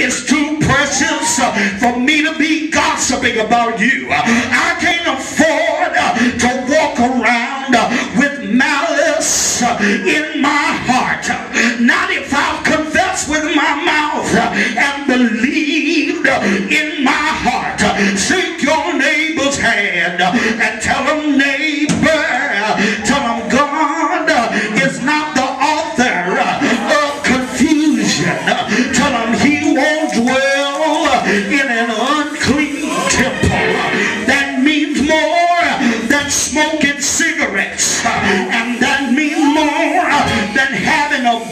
is too precious uh, for me to be gossiping about you. I can't afford uh, to walk around uh, with malice in my heart. Not if I've confessed with my mouth and believed in my heart. Shake your neighbor's hand and tell them, neighbor. no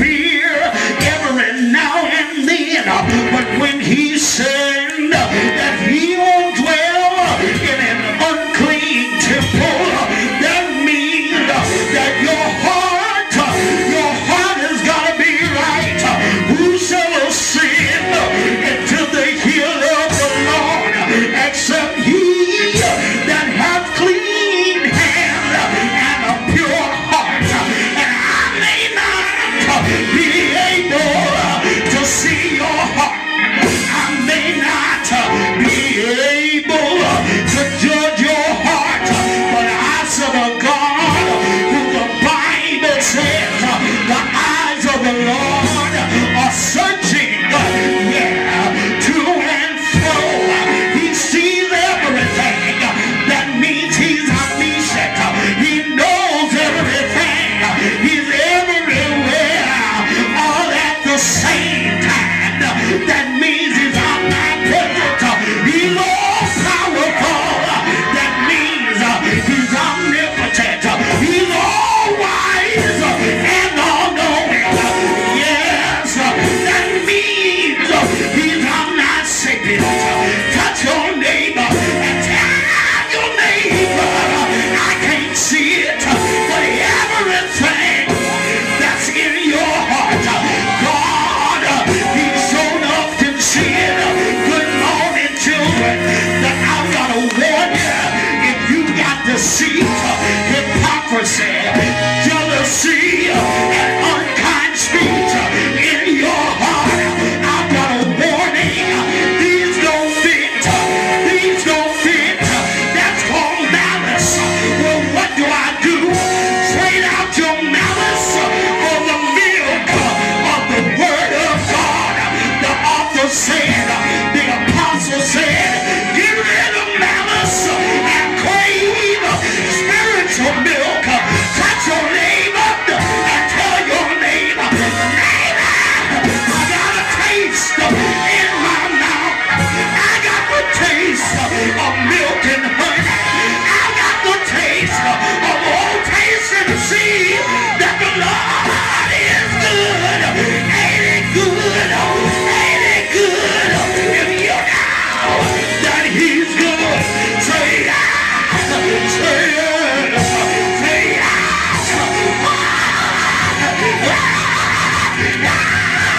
Yeah!